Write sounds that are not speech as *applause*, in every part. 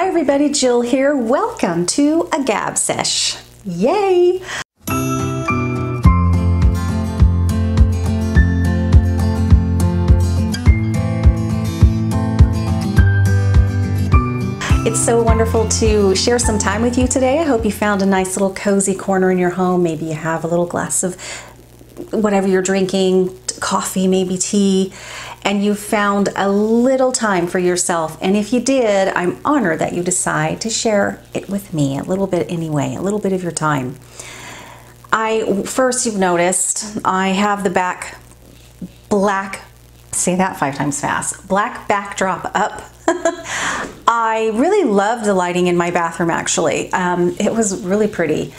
Hi everybody, Jill here. Welcome to a Gab Sesh. Yay! It's so wonderful to share some time with you today. I hope you found a nice little cozy corner in your home. Maybe you have a little glass of whatever you're drinking, coffee, maybe tea, and you found a little time for yourself. And if you did, I'm honored that you decide to share it with me a little bit anyway, a little bit of your time. I first you've noticed I have the back black say that five times fast black backdrop up *laughs* I really loved the lighting in my bathroom actually. Um, it was really pretty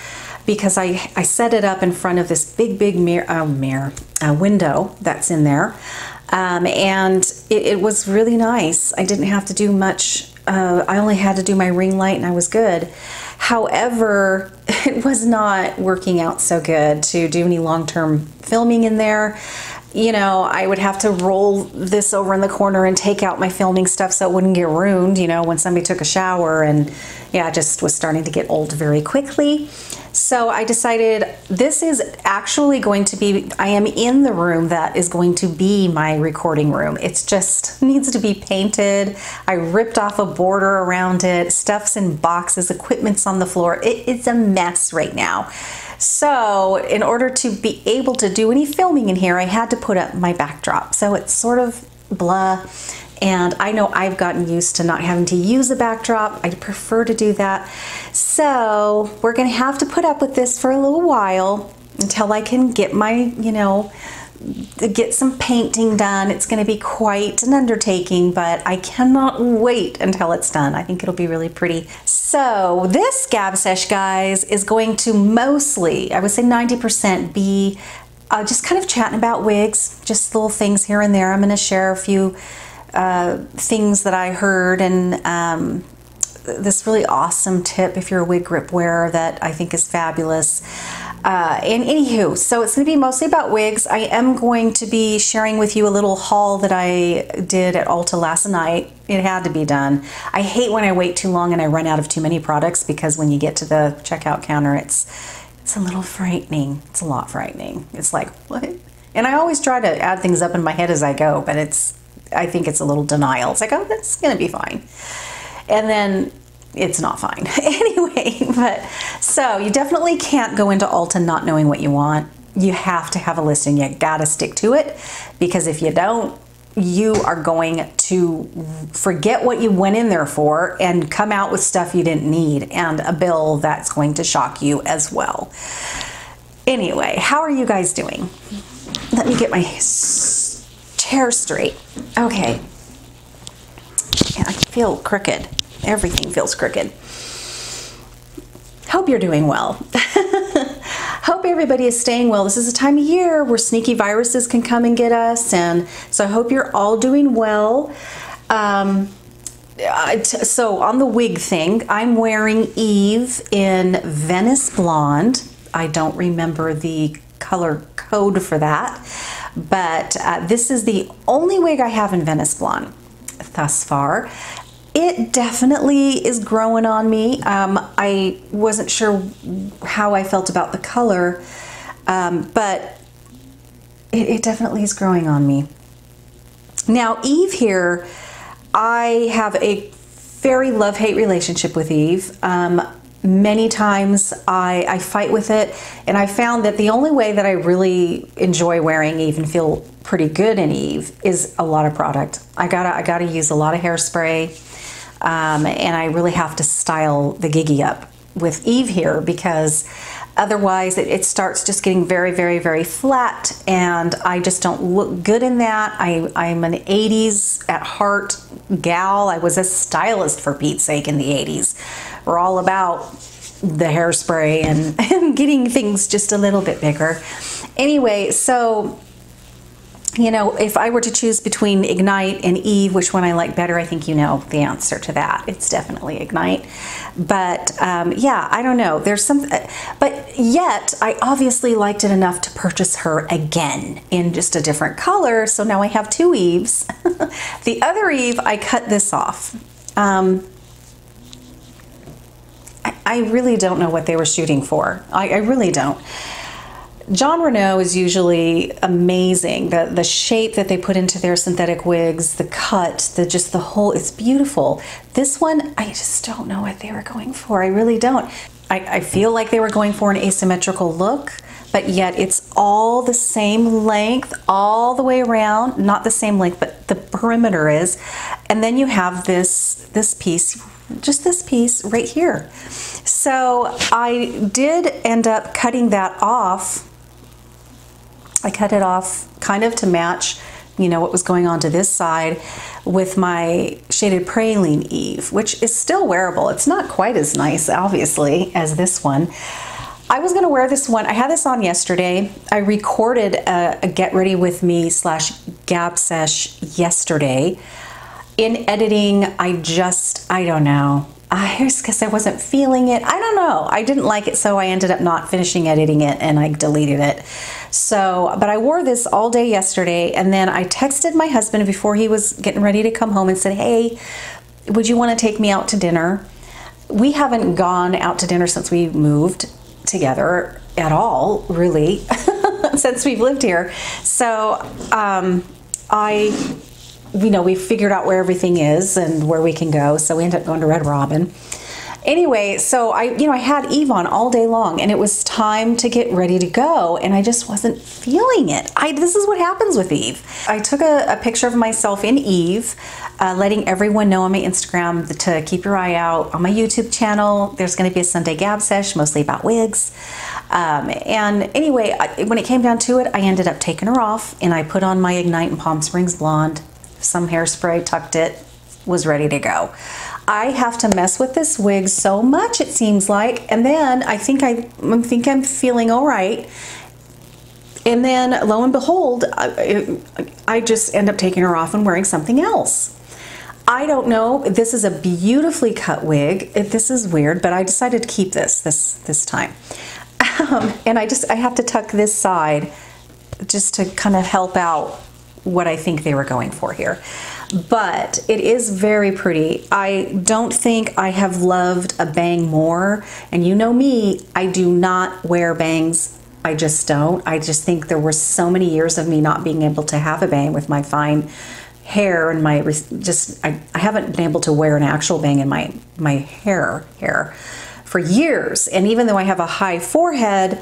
because I, I set it up in front of this big, big mirror, uh, mirror uh, window that's in there. Um, and it, it, was really nice. I didn't have to do much. Uh, I only had to do my ring light and I was good. However, *laughs* it was not working out so good to do any long-term filming in there you know, I would have to roll this over in the corner and take out my filming stuff so it wouldn't get ruined, you know, when somebody took a shower and yeah, I just was starting to get old very quickly. So I decided this is actually going to be, I am in the room that is going to be my recording room. It's just needs to be painted. I ripped off a border around it, stuff's in boxes, equipment's on the floor. It, it's a mess right now. So in order to be able to do any filming in here, I had to put up my backdrop. So it's sort of blah. And I know I've gotten used to not having to use a backdrop. I prefer to do that. So we're gonna have to put up with this for a little while until I can get my, you know, get some painting done. It's going to be quite an undertaking, but I cannot wait until it's done. I think it'll be really pretty. So this Gab Sesh, guys, is going to mostly, I would say 90% be uh, just kind of chatting about wigs, just little things here and there. I'm going to share a few uh, things that I heard and um, this really awesome tip if you're a wig grip wearer that I think is fabulous. Uh, and anywho, so it's going to be mostly about wigs. I am going to be sharing with you a little haul that I did at Ulta last night. It had to be done. I hate when I wait too long and I run out of too many products because when you get to the checkout counter, it's it's a little frightening. It's a lot frightening. It's like what? And I always try to add things up in my head as I go, but it's I think it's a little denial. It's like oh, that's going to be fine. And then it's not fine. *laughs* anyway, but so you definitely can't go into Ulta not knowing what you want. You have to have a list and You gotta stick to it because if you don't, you are going to forget what you went in there for and come out with stuff you didn't need and a bill that's going to shock you as well. Anyway, how are you guys doing? Let me get my chair straight. Okay. I feel crooked. Everything feels crooked. Hope you're doing well. *laughs* hope everybody is staying well. This is a time of year where sneaky viruses can come and get us, and so I hope you're all doing well. Um, so on the wig thing, I'm wearing Eve in Venice Blonde. I don't remember the color code for that, but uh, this is the only wig I have in Venice Blonde thus far. It definitely is growing on me. Um, I wasn't sure how I felt about the color, um, but it, it definitely is growing on me. Now, Eve here, I have a very love-hate relationship with Eve. Um, many times I, I, fight with it and I found that the only way that I really enjoy wearing Eve and feel pretty good in Eve is a lot of product. I gotta I gotta use a lot of hairspray um, and I really have to style the Gigi up with Eve here because otherwise it, it, starts just getting very very very flat and I just don't look good in that. I, I'm an 80s at heart gal. I was a stylist for Pete's sake in the 80s we're all about the hairspray and, *laughs* and getting things just a little bit bigger. Anyway so you know, if I were to choose between Ignite and Eve, which one I like better, I think you know the answer to that. It's definitely Ignite. But um, yeah, I don't know. There's some, but yet I obviously liked it enough to purchase her again in just a different color. So now I have two Eves. *laughs* the other Eve, I cut this off. Um, I really don't know what they were shooting for. I, I really don't. Jon Renau is usually amazing. The the shape that they put into their synthetic wigs, the cut, the just the whole it's beautiful. This one, I just don't know what they were going for. I really don't. I, I feel like they were going for an asymmetrical look, but yet it's all the same length all the way around. Not the same length, but the perimeter is. And then you have this this piece, just this piece right here. So I did end up cutting that off I cut it off kind of to match, you know, what was going on to this side with my shaded praline Eve, which is still wearable. It's not quite as nice, obviously, as this one. I was gonna wear this one. I had this on yesterday. I recorded a, a get ready with me slash gab sesh yesterday. In editing, I just, I don't know. I just because I wasn't feeling it. I don't know. I didn't like it, so I ended up not finishing editing it and I deleted it. So, but I wore this all day yesterday, and then I texted my husband before he was getting ready to come home and said, Hey, would you want to take me out to dinner? We haven't gone out to dinner since we moved together at all, really, *laughs* since we've lived here. So, um, I you know, we figured out where everything is and where we can go. So we ended up going to Red Robin. Anyway, so I, you know, I had Eve on all day long and it was time to get ready to go and I just wasn't feeling it. I, this is what happens with Eve. I took a, a picture of myself in Eve, uh, letting everyone know on my Instagram to keep your eye out. On my YouTube channel, there's going to be a Sunday Gab sesh, mostly about wigs. Um, and anyway, I, when it came down to it, I ended up taking her off and I put on my Ignite and Palm Springs Blonde some hairspray, tucked it, was ready to go. I have to mess with this wig so much it seems like, and then I think I, I think I'm feeling all right. And then lo and behold, I, I just end up taking her off and wearing something else. I don't know. This is a beautifully cut wig. This is weird, but I decided to keep this this this time. *laughs* Um, and I just I have to tuck this side just to kind of help out what I think they were going for here. But it is very pretty. I don't think I have loved a bang more. And you know me, I do not wear bangs. I just don't. I just think there were so many years of me not being able to have a bang with my fine hair and my just I, I haven't been able to wear an actual bang in my my hair hair for years and even though I have a high forehead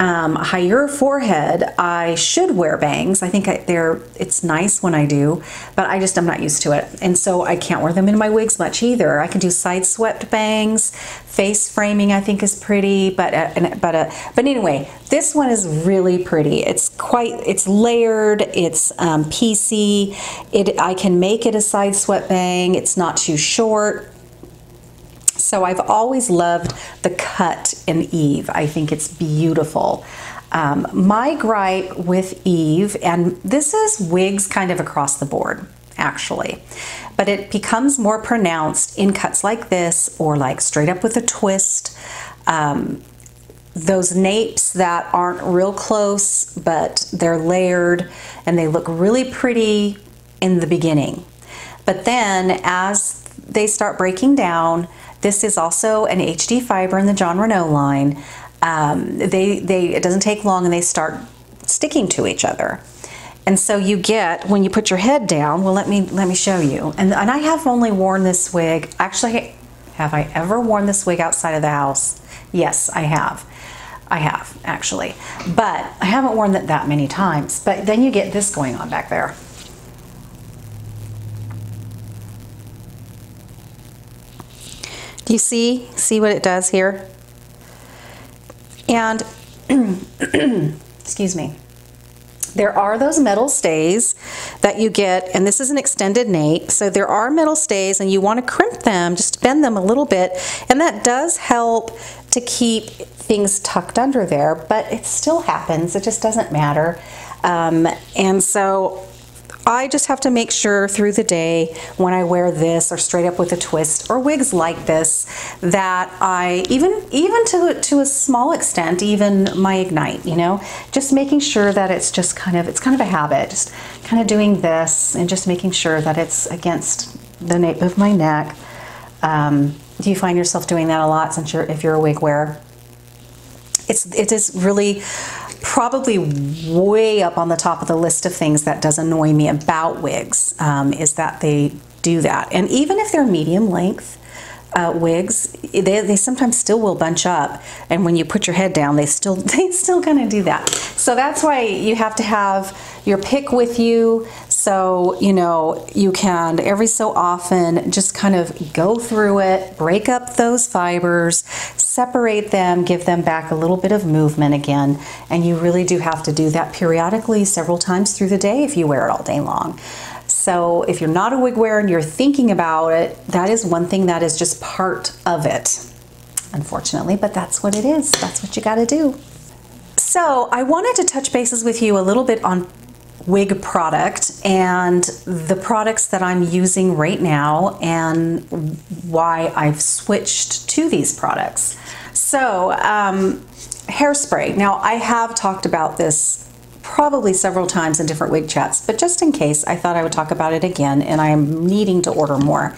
um, higher forehead, I should wear bangs. I think I, they're it's nice when I do, but I just I'm not used to it, and so I can't wear them in my wigs much either. I can do side swept bangs, face framing. I think is pretty, but uh, but uh, but anyway, this one is really pretty. It's quite it's layered. It's um, piecey. It I can make it a side swept bang. It's not too short. So I've always loved the cut in Eve. I think it's beautiful. Um, my gripe with Eve, and this is wigs kind of across the board actually, but it becomes more pronounced in cuts like this or like straight up with a twist. Um, those napes that aren't real close, but they're layered and they look really pretty in the beginning. But then as they start breaking down, this is also an HD fiber in the Jon Renau line. Um, they, they, it doesn't take long and they start sticking to each other. And so you get, when you put your head down, well, let me, let me show you. And, and I have only worn this wig, actually, have I ever worn this wig outside of the house? Yes, I have. I have, actually. But I haven't worn it that many times. But then you get this going on back there. Do you see? See what it does here? And, *clears throat* excuse me, there are those metal stays that you get, and this is an extended nape, so there are metal stays and you want to crimp them, just bend them a little bit, and that does help to keep things tucked under there, but it still happens, it just doesn't matter. Um, and so I just have to make sure through the day when I wear this or straight up with a twist or wigs like this that I even even to to a small extent even my ignite you know just making sure that it's just kind of it's kind of a habit just kind of doing this and just making sure that it's against the nape of my neck um, Do you find yourself doing that a lot since you're if you're a wig wearer? It's it is really probably way up on the top of the list of things that does annoy me about wigs um, is that they do that. And even if they're medium length, uh, wigs, they, they sometimes still will bunch up. And when you put your head down, they still *laughs* they still kind of do that. So that's why you have to have your pick with you. So, you know, you can every so often just kind of go through it, break up those fibers, separate them, give them back a little bit of movement again. And you really do have to do that periodically several times through the day if you wear it all day long. So if you're not a wig wearer and you're thinking about it, that is one thing that is just part of it, unfortunately, but that's what it is. That's what you got to do. So I wanted to touch bases with you a little bit on wig product and the products that I'm using right now and why I've switched to these products. So, um, hairspray. Now, I have talked about this probably several times in different wig chats, but just in case, I thought I would talk about it again and I am needing to order more.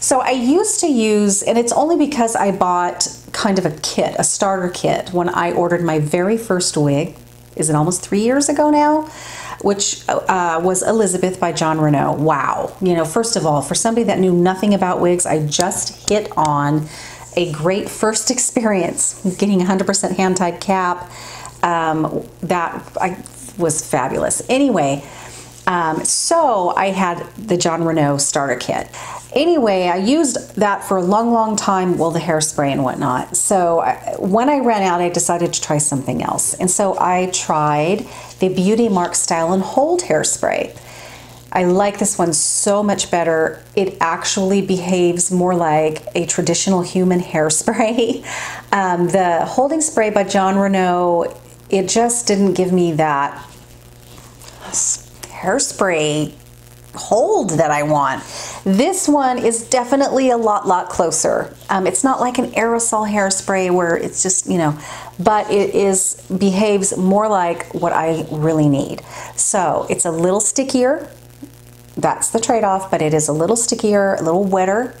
So I used to use, and it's only because I bought kind of a kit, a starter kit, when I ordered my very first wig. Is it almost three years ago now? Which uh, was Elizabeth by Jon Renau. Wow. You know, first of all, for somebody that knew nothing about wigs, I just hit on a great first experience getting 100% hand tied cap. Um, that I was fabulous. Anyway, um, so I had the Jon Renau starter kit. Anyway, I used that for a long, long time, well, the hairspray and whatnot. So I, when I ran out, I decided to try something else. And so I tried the BeautiMark Style and Hold hairspray. I like this one so much better. It actually behaves more like a traditional human *laughs* hairspray. Um, the holding spray by Jon Renau, it just didn't give me that hairspray hold that I want. This one is definitely a lot, lot closer. Um, it's not like an aerosol hairspray where it's just, you know, but it is behaves more like what I really need. So it's a little stickier. That's the trade-off, but it is a little stickier, a little wetter.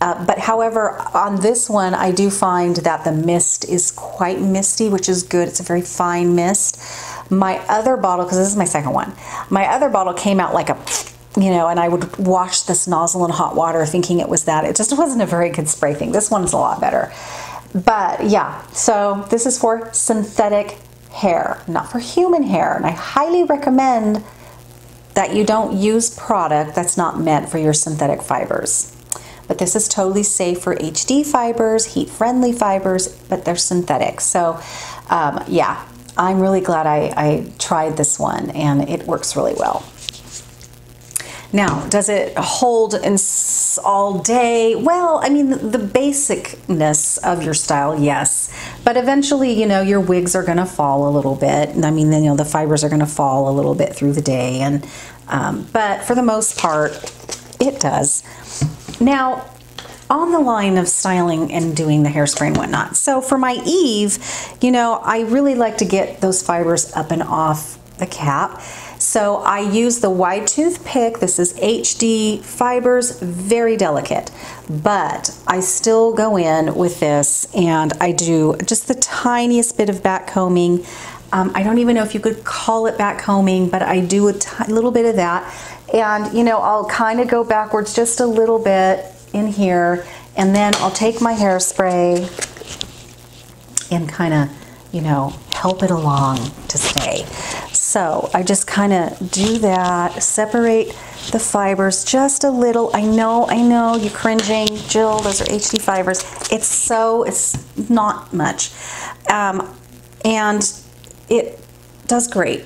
Uh, but however, on this one, I do find that the mist is quite misty, which is good. It's a very fine mist. My other bottle, because this is my second one, my other bottle came out like a, you know, and I would wash this nozzle in hot water thinking it was that. It just wasn't a very good spray thing. This one's a lot better. But yeah, so this is for synthetic hair, not for human hair. And I highly recommend that you don't use product that's not meant for your synthetic fibers. But this is totally safe for HD fibers, heat friendly fibers, but they're synthetic. So um, yeah, I'm really glad I, I tried this one and it works really well. Now, does it hold in all day? Well, I mean, the, the basicness of your style, yes. But eventually, you know, your wigs are going to fall a little bit. I mean, then, you know, the fibers are going to fall a little bit through the day. And um, But for the most part, it does. Now, on the line of styling and doing the hairspray and whatnot. So for my Eve, you know, I really like to get those fibers up and off the cap. So I use the wide tooth pick. This is HD fibers, very delicate, but I still go in with this and I do just the tiniest bit of back combing. Um, I don't even know if you could call it back combing, but I do a little bit of that. And you know, I'll kind of go backwards just a little bit in here and then I'll take my hairspray and kind of, you know, help it along to stay. So I just kind of do that, separate the fibers just a little. I know, I know, you're cringing. Jill, those are HD fibers. It's so, it's not much. Um, and it does great.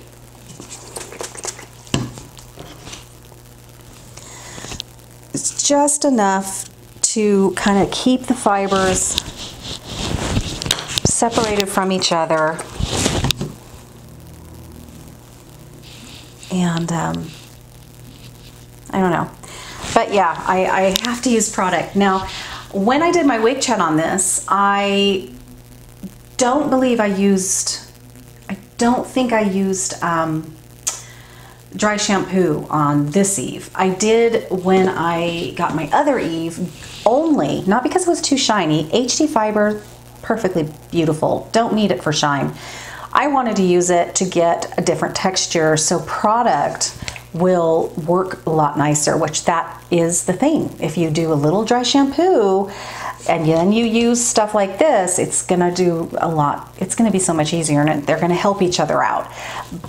It's just enough to kind of keep the fibers separated from each other. And um, I don't know. But yeah, I, I have to use product. Now, when I did my wig chat on this, I don't believe I used, I don't think I used um, dry shampoo on this Eve. I did when I got my other Eve only, not because it was too shiny, HD fiber, perfectly beautiful. Don't need it for shine. I wanted to use it to get a different texture so product will work a lot nicer, which that is the thing. If you do a little dry shampoo and then you use stuff like this, it's gonna do a lot. It's gonna be so much easier and they're gonna help each other out.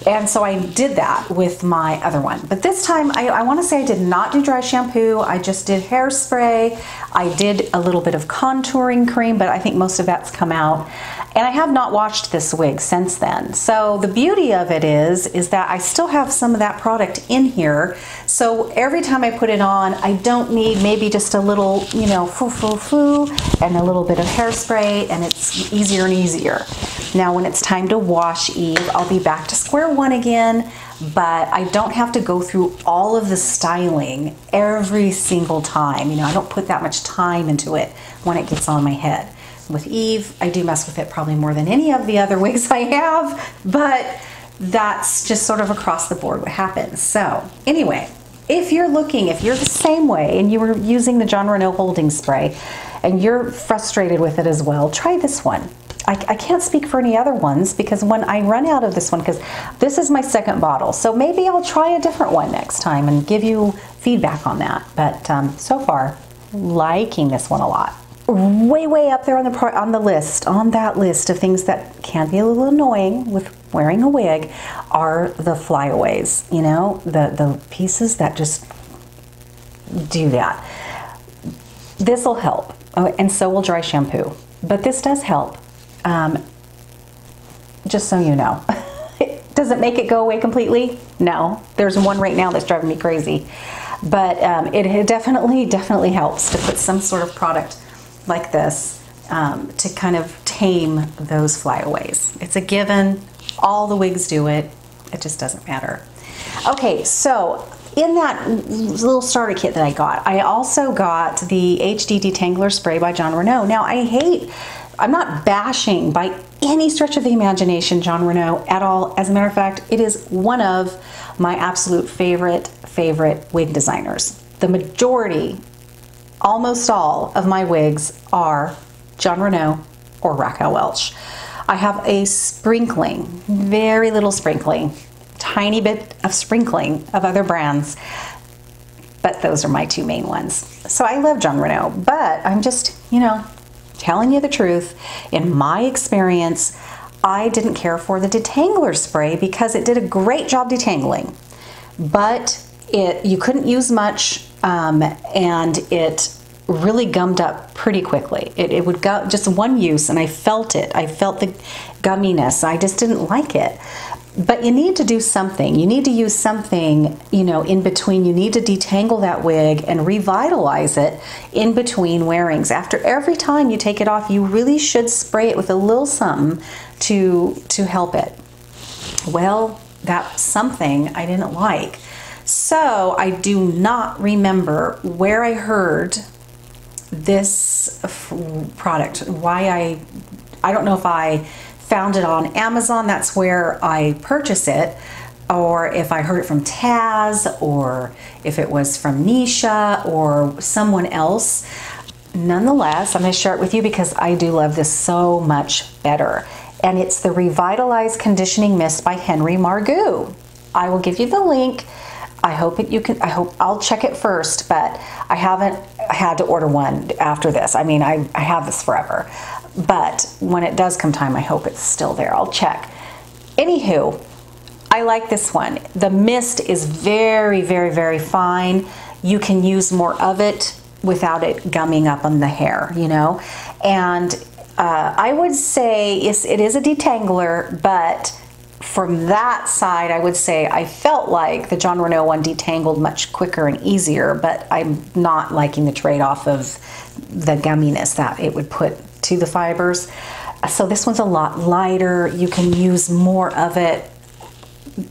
And so I did that with my other one. But this time, I, I wanna say I did not do dry shampoo. I just did hairspray. I did a little bit of contouring cream, but I think most of that's come out. And I have not washed this wig since then. So the beauty of it is, is that I still have some of that product in here. So every time I put it on, I don't need maybe just a little, you know, foo foo foo and a little bit of hairspray and it's easier and easier. Now when it's time to wash Eve, I'll be back to square one again, but I don't have to go through all of the styling every single time. You know, I don't put that much time into it when it gets on my head with Eve. I do mess with it probably more than any of the other *laughs* wigs I have, but that's just sort of across the board what happens. So anyway, if you're looking, if you're the same way and you were using the Jon Renau holding spray and you're frustrated with it as well, try this one. I, I, can't speak for any other ones because when I run out of this one, because this is my second bottle, so maybe I'll try a different one next time and give you feedback on that. But um, so far, liking this one a lot way way up there on the on the list on that list of things that can be a little annoying with wearing a wig are the flyaways you know the the pieces that just do that. This will help. Oh, and so will dry shampoo. But this does help. Um, just so you know. *laughs* Does it make it go away completely? No. There's one right now that's driving me crazy. But um, it definitely definitely helps to put some sort of product like this um, to kind of tame those flyaways. It's a given. All the wigs do it. It just doesn't matter. Okay, so in that little starter kit that I got, I also got the HD Detangler Spray by Jon Renau. Now, I hate, I'm not bashing by any stretch of the imagination Jon Renau at all. As a matter of fact, it is one of my absolute favorite, favorite wig designers. The majority almost all of my wigs are Jon Renau or Raquel Welch. I have a sprinkling, very little sprinkling, tiny bit of sprinkling of other brands, but those are my two main ones. So I love Jon Renau, but I'm just, you know, telling you the truth. In my experience, I didn't care for the detangler spray because it did a great job detangling, but it you couldn't use much um, and it really gummed up pretty quickly. It, it would go just one use, and I felt it. I felt the gumminess. I just didn't like it. But you need to do something. You need to use something, you know, in between. You need to detangle that wig and revitalize it in between wearings. After every time you take it off, you really should spray it with a little something to to help it. Well, that something I didn't like. So I do not remember where I heard this product. Why I, I don't know if I found it on Amazon, that's where I purchase it, or if I heard it from Taz, or if it was from Nisha or someone else. Nonetheless, I'm going to share it with you because I do love this so much better. And it's the Revitalized Conditioning Mist by Henry Margu. I will give you the link I hope it, you can. I hope I'll check it first, but I haven't had to order one after this. I mean, I, I have this forever, but when it does come time, I hope it's still there. I'll check. Anywho, I like this one. The mist is very, very, very fine. You can use more of it without it gumming up on the hair, you know. And uh, I would say it's, it is a detangler, but from that side, I would say I felt like the Jon Renau one detangled much quicker and easier, but I'm not liking the trade off of the gumminess that it would put to the fibers. So this one's a lot lighter. You can use more of it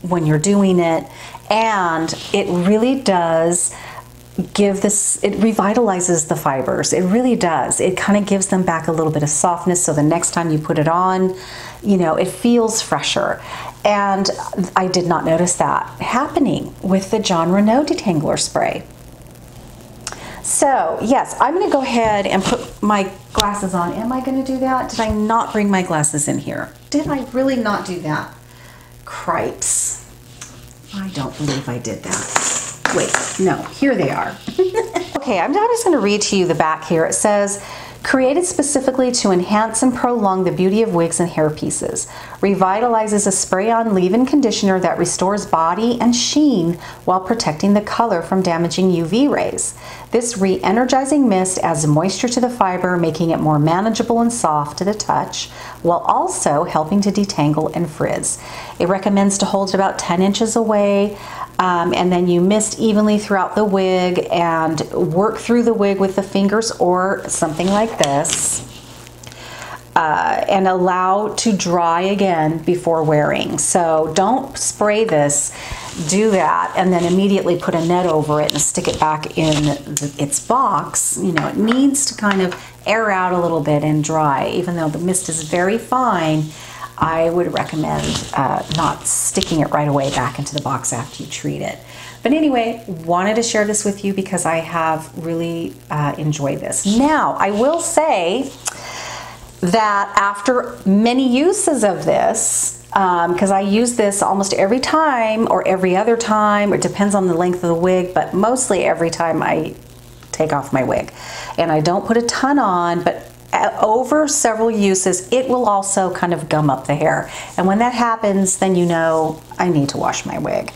when you're doing it, and it really does give this it revitalizes the fibers it really does it kind of gives them back a little bit of softness so the next time you put it on you know it feels fresher and i did not notice that happening with the Jon Renau detangler spray So, yes, I'm going to go ahead and put my glasses on. Am I going to do that? Did I not bring my glasses in here? Did I really not do that? Cripes. I don't believe I did that. Wait, no, here they are. *laughs* okay, I'm just going to read to you the back here. It says, Created specifically to enhance and prolong the beauty of wigs and hair pieces. Revitalizes a spray-on leave-in conditioner that restores body and sheen while protecting the color from damaging UV rays. This re-energizing mist adds moisture to the fiber, making it more manageable and soft to the touch, while also helping to detangle and frizz. It recommends to hold it about 10 inches away um, and then you mist evenly throughout the wig and work through the wig with the fingers or something like this. Uh, and allow to dry again before wearing. So don't spray this, do that, and then immediately put a net over it and stick it back in the, its box. You know, it needs to kind of air out a little bit and dry, even though the mist is very fine. I would recommend uh, not sticking it right away back into the box after you treat it. But anyway, wanted to share this with you because I have really uh, enjoyed this. Now, I will say that after many uses of this, because um, I use this almost every time or every other time, it depends on the length of the wig, but mostly every time I take off my wig. And I don't put a ton on, but over several uses, it will also kind of gum up the hair. And when that happens, then you know I need to wash my wig.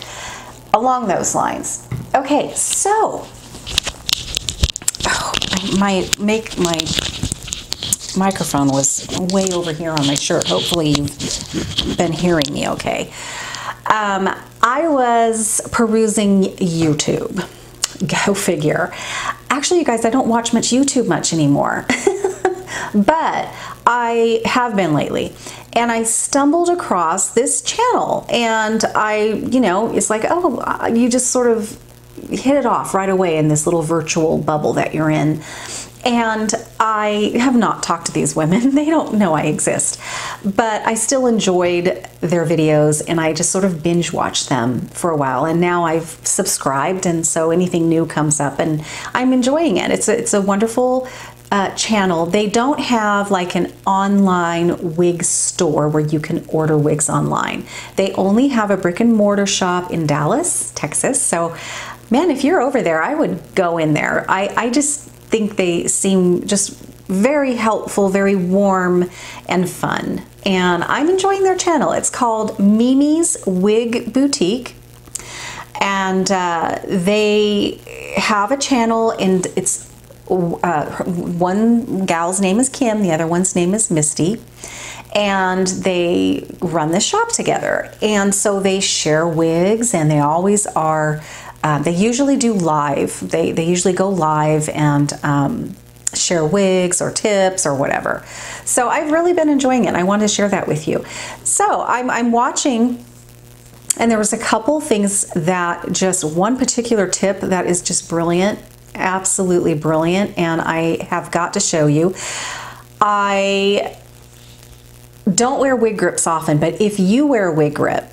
Along those lines. Okay, so oh, my make my microphone was way over here on my shirt. Hopefully you've been hearing me okay. Um, I was perusing YouTube. Go figure. Actually, you guys, I don't watch much YouTube much anymore. *laughs* but I have been lately. And I stumbled across this channel, and I, you know, it's like, oh, uh, you just sort of hit it off right away in this little virtual bubble that you're in. And I have not talked to these women. *laughs* They don't know I exist. But I still enjoyed their videos and I just sort of binge watched them for a while. And now I've subscribed and so anything new comes up and I'm enjoying it. It's a, it's a wonderful uh, channel, they don't have like an online wig store where you can order wigs online. They only have a brick and mortar shop in Dallas, Texas. So, man, if you're over there, I would go in there. I, I just think they seem just very helpful, very warm, and fun. And I'm enjoying their channel. It's called Mimi's Wig Boutique. And uh, they have a channel, and it's uh, one gal's name is Kim, the other one's name is Misty, and they run the shop together. And so they share wigs, and they always are. Uh, they usually do live. They they usually go live and. Um, share wigs or tips or whatever. So I've really been enjoying it. I wanted to share that with you. So I'm, I'm watching and there was a couple things that just one particular tip that is just brilliant absolutely brilliant and I have got to show you. I don't wear wig grips often, but if you wear a wig grip,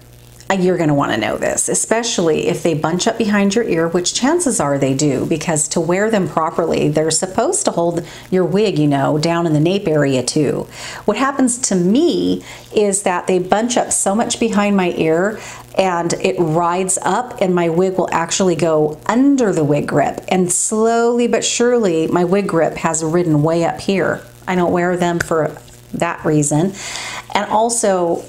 Uh, you're going to want to know this, especially if they bunch up behind your ear, which chances are they do, because to wear them properly, they're supposed to hold your wig, you know, down in the nape area too. What happens to me is that they bunch up so much behind my ear and it rides up and my wig will actually go under the wig grip and slowly but surely my wig grip has ridden way up here. I don't wear them for that reason. And also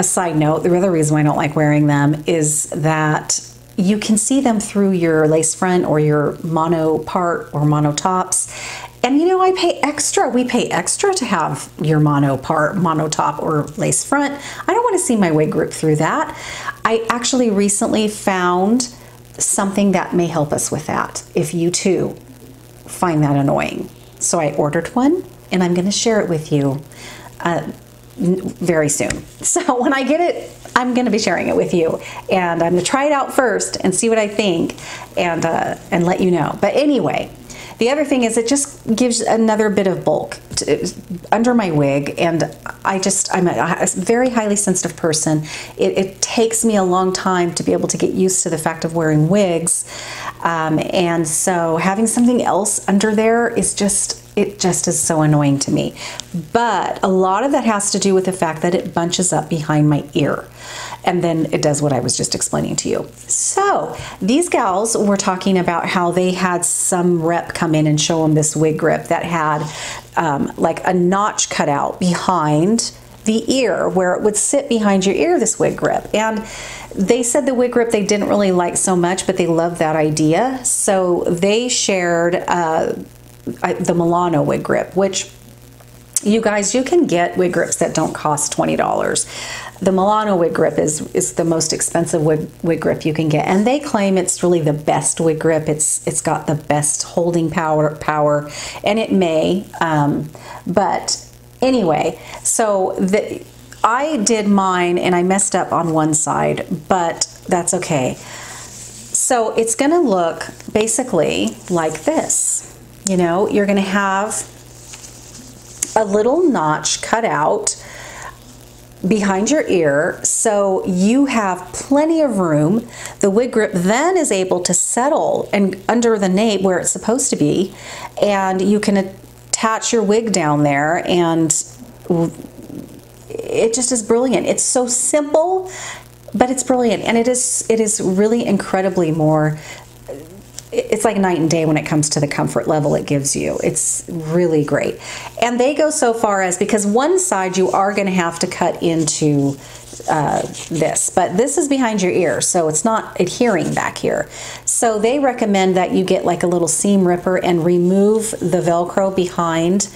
a side note, the other reason why I don't like wearing them is that you can see them through your lace front or your mono part or mono tops. And you know, I pay extra. We pay extra to have your mono part, mono top, or lace front. I don't want to see my wig grip through that. I actually recently found something that may help us with that if you too find that annoying. So I ordered one and I'm going to share it with you. Uh, very soon. *laughs* So when I get it, I'm going to be sharing it with you, and I'm going to try it out first and see what I think, and uh, and let you know. But anyway, the other thing is it just gives another bit of bulk to, under my wig, and I just I'm a, a very highly sensitive person. It, it, takes me a long time to be able to get used to the fact of wearing wigs, Um, and so having something else under there is just it just is so annoying to me. But a lot of that has to do with the fact that it bunches up behind my ear. And then it does what I was just explaining to you. So these gals were talking about how they had some rep come in and show them this wig grip that had um, like a notch cut out behind the ear where it would sit behind your ear, this wig grip. And they said the wig grip they didn't really like so much, but they loved that idea. So they shared uh, the Milano wig grip, which you guys, you can get wig grips that don't cost $20. The Milano wig grip is, is the most expensive wig, wig grip you can get. And they claim it's really the best wig grip. It's It's got the best holding power, power and it may. Um, but anyway, so the, I did mine and I messed up on one side, but that's okay. So it's going to look basically like this. You know, you're going to have a little notch cut out behind your ear so you have plenty of room. The wig grip then is able to settle and under the nape where it's supposed to be and you can attach your wig down there and it just is brilliant. It's so simple, but it's brilliant and it is it is really incredibly more it's like night and day when it comes to the comfort level it gives you. It's really great. And they go so far as because one side you are going to have to cut into uh, this, but this is behind your ear, so it's not adhering back here. So they recommend that you get like a little seam ripper and remove the Velcro behind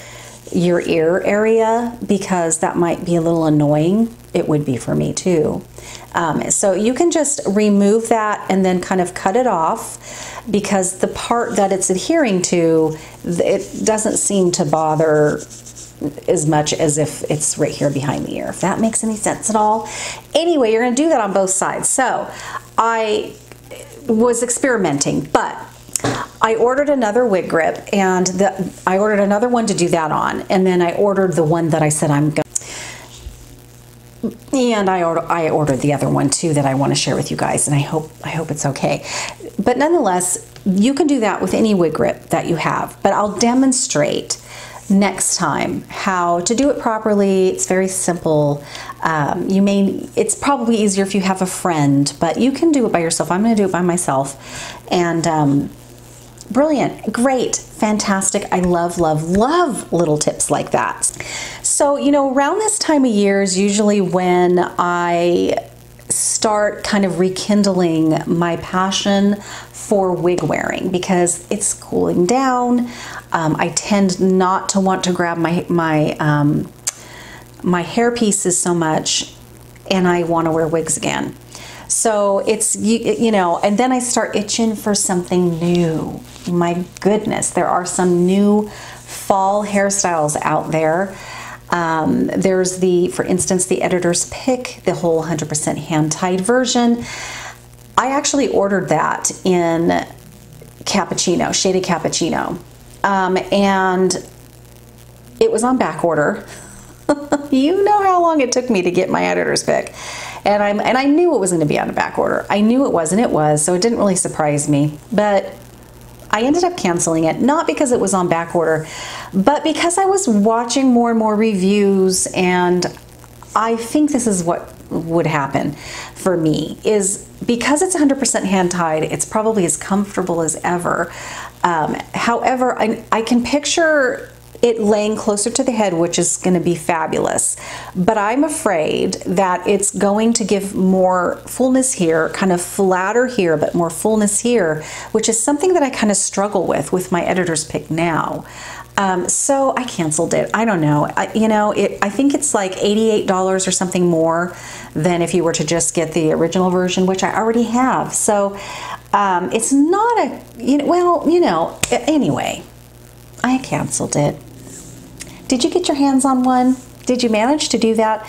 your ear area because that might be a little annoying. It would be for me too. Um, so you can just remove that and then kind of cut it off because the part that it's adhering to, it doesn't seem to bother as much as if it's right here behind the ear, if that makes any sense at all. Anyway, you're gonna do that on both sides. So I was experimenting, but I ordered another wig grip and the, I ordered another one to do that on. And then I ordered the one that I said I'm going and I, I ordered the other one too that I want to share with you guys, and I hope I hope it's okay. But nonetheless, you can do that with any wig grip that you have. But I'll demonstrate next time how to do it properly. It's very simple. Um, you may it's probably easier if you have a friend, but you can do it by yourself. I'm going to do it by myself, and um, brilliant, great, fantastic. I love, love, love little tips like that. So, you know, around this time of year is usually when I start kind of rekindling my passion for wig wearing because it's cooling down. Um, I tend not to want to grab my my um, my hair pieces so much, and I want to wear wigs again. So it's, you, you know, and then I start itching for something new. My goodness, there are some new fall hairstyles out there. Um, there's the, for instance, the editor's pick, the whole 100% hand tied version. I actually ordered that in cappuccino, shaded cappuccino. Um, and it was on back order. *laughs* you know how long it took me to get my editor's pick and I'm and I knew it was going to be on a back order. I knew it was, and it was, so it didn't really surprise me. But I ended up canceling it, not because it was on back order, but because I was watching more and more reviews, and I think this is what would happen for me is because it's 100% hand tied, it's probably as comfortable as ever. Um, however, I, I can picture it laying closer to the head, which is going to be fabulous. But I'm afraid that it's going to give more fullness here, kind of flatter here, but more fullness here, which is something that I kind of struggle with with my editor's pick now. Um, so I canceled it. I don't know. I, you know, it, I think it's like $88 or something more than if you were to just get the original version, which I already have. So um, it's not a, you know, well, you know, anyway, I canceled it. Did you get your hands on one? Did you manage to do that?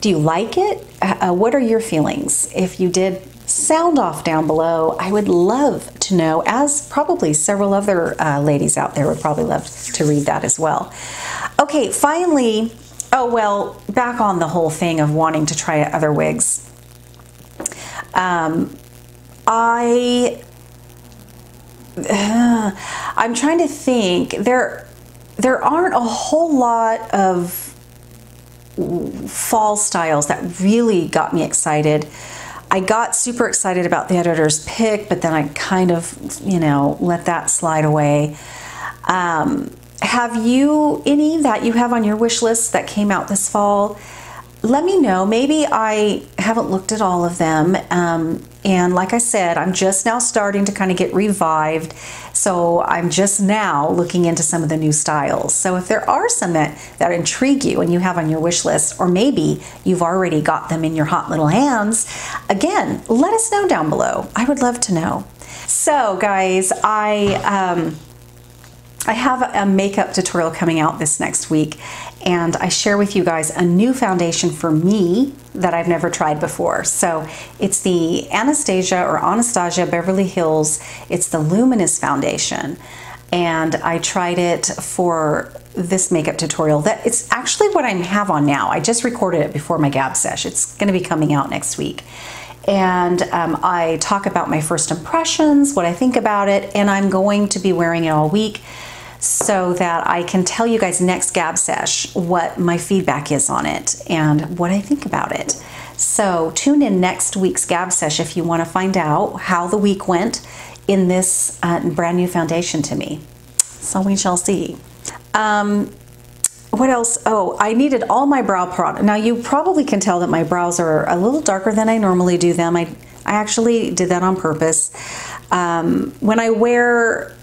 Do you like it? Uh, uh, what are your feelings? If you did, sound off down below. I would love to know, as probably several other uh, ladies out there would probably love to read that as well. Okay, finally, oh well, back on the whole thing of wanting to try other wigs. Um, I uh, *sighs* I'm trying to think. There, there aren't a whole lot of fall styles that really got me excited. I got super excited about the editor's pick, but then I kind of, you know, let that slide away. Um, have you any that you have on your wish list that came out this fall? let me know. Maybe I haven't looked at all of them. Um, and like I said, I'm just now starting to kind of get revived. So I'm just now looking into some of the new styles. So if there are some that, that intrigue you and you have on your wish list, or maybe you've already got them in your hot little hands, again, let us know down below. I would love to know. So guys, I, um, I have a makeup tutorial coming out this next week and I share with you guys a new foundation for me that I've never tried before. So it's the Anastasia or Anastasia Beverly Hills. It's the Luminous Foundation. And I tried it for this makeup tutorial that it's actually what I have on now. I just recorded it before my gab sesh. It's gonna be coming out next week. And um, I talk about my first impressions, what I think about it, and I'm going to be wearing it all week so that I can tell you guys next Gab Sesh what my feedback is on it and what I think about it. So tune in next week's Gab Sesh if you want to find out how the week went in this uh, brand new foundation to me. So we shall see. Um, what else? Oh, I needed all my brow product. Now you probably can tell that my brows are a little darker than I normally do them. I, I actually did that on purpose. Um, when I wear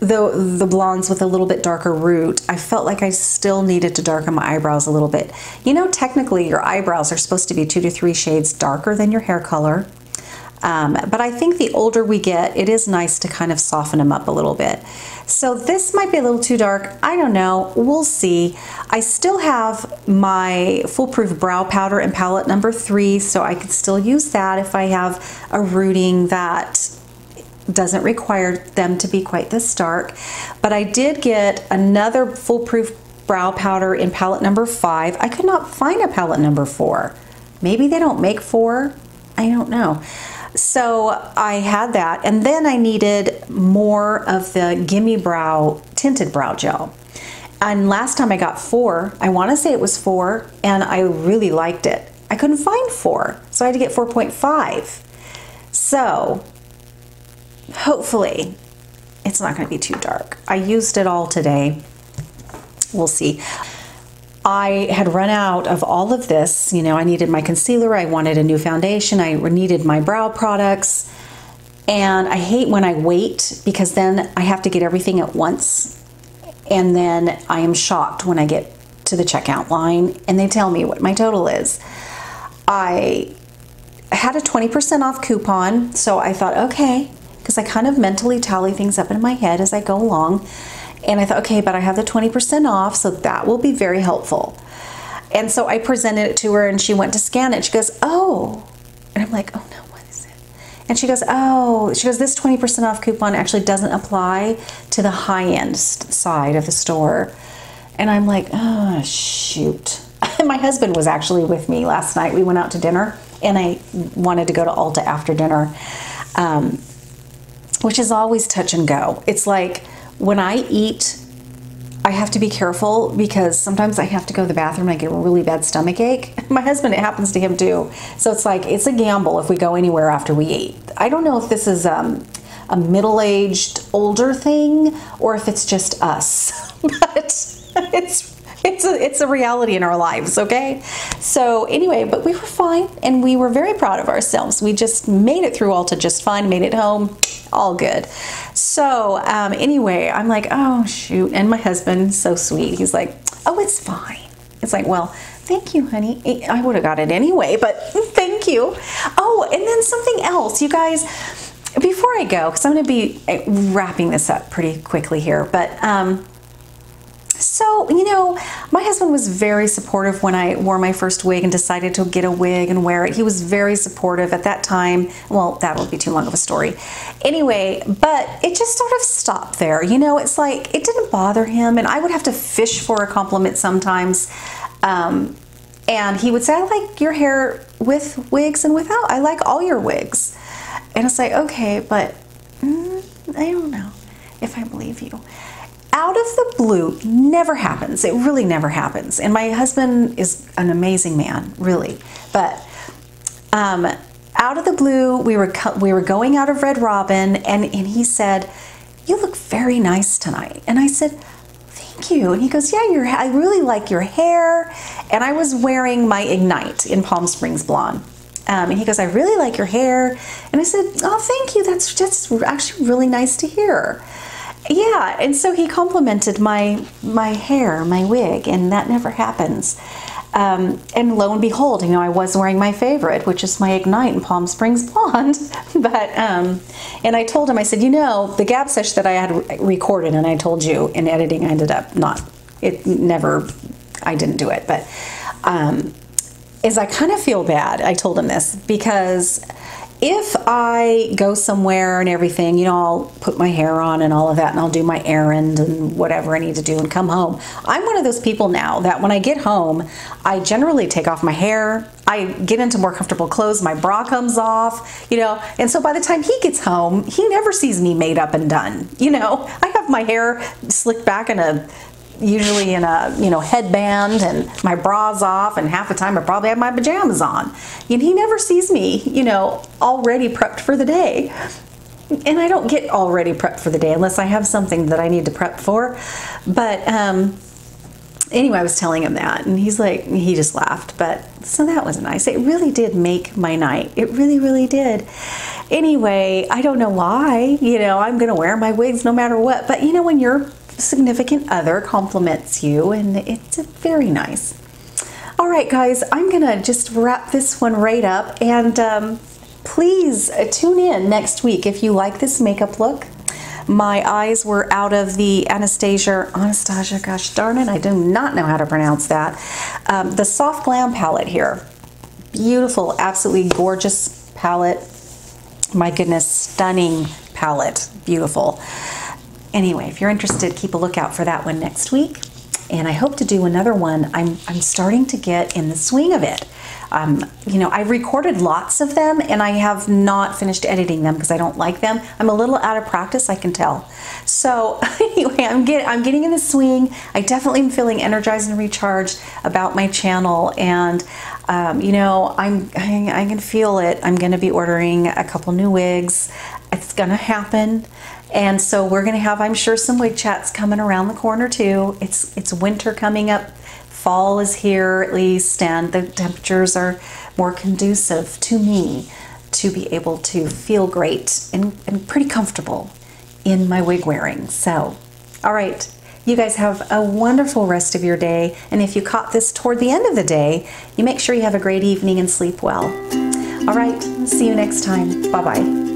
the the blondes with a little bit darker root, I felt like I still needed to darken my eyebrows a little bit. You know, technically your eyebrows are supposed to be two to three shades darker than your hair color. Um, but I think the older we get, it is nice to kind of soften them up a little bit. So this might be a little too dark. I don't know. We'll see. I still have my Foolproof Brow Powder in palette number three, so I could still use that if I have a rooting that doesn't require them to be quite this dark. But I did get another foolproof brow powder in palette number five. I could not find a palette number four. Maybe they don't make four. I don't know. So I had that. And then I needed more of the Gimme Brow tinted brow gel. And last time I got four, I want to say it was four, and I really liked it. I couldn't find four, so I had to get 4.5. So hopefully it's not going to be too dark. I used it all today. We'll see. I had run out of all of this. You know, I needed my concealer, I wanted a new foundation, I needed my brow products. And I hate when I wait because then I have to get everything at once. And then I am shocked when I get to the checkout line and they tell me what my total is. I had a 20% off coupon, so I thought, okay, because I kind of mentally tally things up in my head as I go along. And I thought, okay, but I have the 20% off, so that will be very helpful. And so I presented it to her and she went to scan it. She goes, oh. And I'm like, oh no, what is it? And she goes, oh, she goes, this 20% off coupon actually doesn't apply to the high end side of the store. And I'm like, oh, shoot. *laughs* my husband was actually with me last night. We went out to dinner and I wanted to go to Ulta after dinner. Um, which is always touch and go. It's like when I eat, I have to be careful because sometimes I have to go to the bathroom and I get a really bad stomach ache. *laughs* My husband, it happens to him too. So it's like, it's a gamble if we go anywhere after we eat. I don't know if this is um, a middle aged, older thing or if it's just us, *laughs* but *laughs* it's it's a, it's a reality in our lives, okay? So anyway, but we were fine and we were very proud of ourselves. We just made it through Ulta just fine, made it home, all good. So um, anyway, I'm like, oh shoot. And my husband, so sweet, he's like, oh, it's fine. It's like, well, thank you, honey. I would have got it anyway, but *laughs* thank you. Oh, and then something else, you guys, before I go, because I'm going to be eh, wrapping this up pretty quickly here, but um, so, you know, my husband was very supportive when I wore my first wig and decided to get a wig and wear it. He was very supportive at that time. Well, that would be too long of a story. Anyway, but it just sort of stopped there. You know, it's like it didn't bother him, and I would have to fish for a compliment sometimes. Um, and he would say, I like your hair with wigs and without. I like all your wigs. And it's like, okay, but mm, I don't know. if I believe you. Out of the blue never happens. It really never happens. And my husband is an amazing man, really. But um, out of the blue, we were we were going out of Red Robin, and and he said, "You look very nice tonight." And I said, "Thank you." And he goes, "Yeah, I really like your hair." And I was wearing my Ignite in Palm Springs Blonde. Um, and he goes, I really like your hair. And I said, Oh, thank you. That's just actually really nice to hear. Yeah, and so he complimented my my hair, my wig, and that never happens. Um, and lo and behold, you know, I was wearing my favorite, which is my Ignite in Palm Springs Blonde. *laughs* but, um, and I told him, I said, you know, the gab session that I had recorded, and I told you in editing, I ended up not, it never, I didn't do it. But, um, is I kind of feel bad. I told him this because if I go somewhere and everything, you know, I'll put my hair on and all of that and I'll do my errand and whatever I need to do and come home. I'm one of those people now that when I get home, I generally take off my hair. I get into more comfortable clothes, my bra comes off, you know, and so by the time he gets home, he never sees me made up and done. You know, I have my hair slicked back in a usually in a you know headband and my bra's off and half the time I probably have my pajamas on. And he never sees me you know already prepped for the day. And I don't get already prepped for the day unless I have something that I need to prep for. But um, anyway I was telling him that and he's like he just laughed. But so that was nice. It really did make my night. It really really did. Anyway I don't know why you know I'm gonna wear my wigs no matter what. But you know when you're significant other compliments you, and it's very nice. All right, guys, I'm gonna just wrap this one right up, and um, please uh, tune in next week if you like this makeup look. My eyes were out of the Anastasia, Anastasia, gosh darn it, I do not know how to pronounce that. Um, the Soft Glam palette here. Beautiful, absolutely gorgeous palette. My goodness, stunning palette. Beautiful anyway, if you're interested, keep a lookout for that one next week. And I hope to do another one. I'm, I'm starting to get in the swing of it. Um, you know, I've recorded lots of them and I have not finished editing them because I don't like them. I'm a little out of practice, I can tell. So *laughs* anyway, I'm, get, I'm getting in the swing. I definitely am feeling energized and recharged about my channel. And, um, you know, I'm, I, I can feel it. I'm going to be ordering a couple new wigs. It's going to happen. And so we're going to have, I'm sure, some wig chats coming around the corner too. It's it's winter coming up. Fall is here at least, and the temperatures are more conducive to me to be able to feel great and, and pretty comfortable in my wig wearing. So, all right, you guys have a wonderful rest of your day. And if you caught this toward the end of the day, you make sure you have a great evening and sleep well. All right, see you next time. Bye bye.